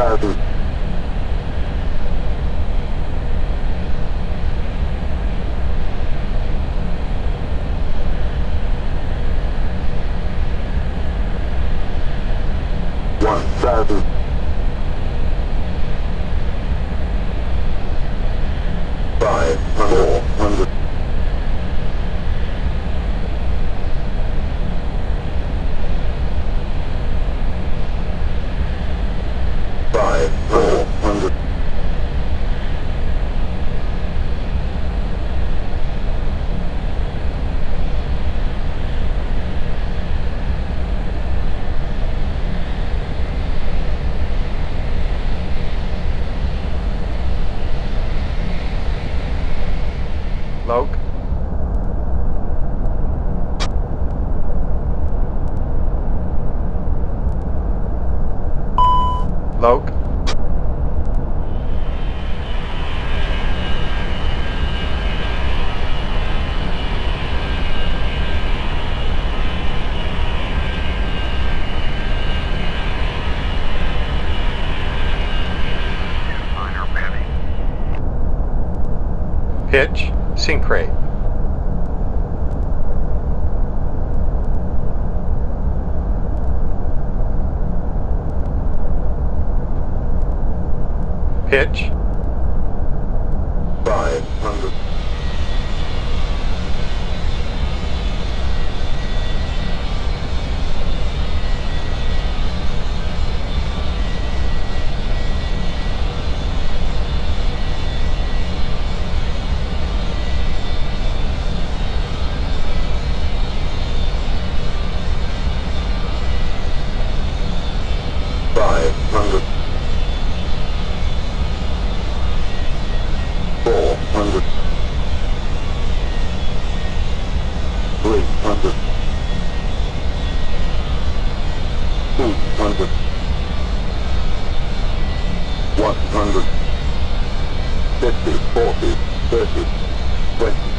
dados. pitch, sink rate. Pitch. 500 Hundred. Three hundred. Two hundred. One hundred. Fifty, forty, thirty, twenty.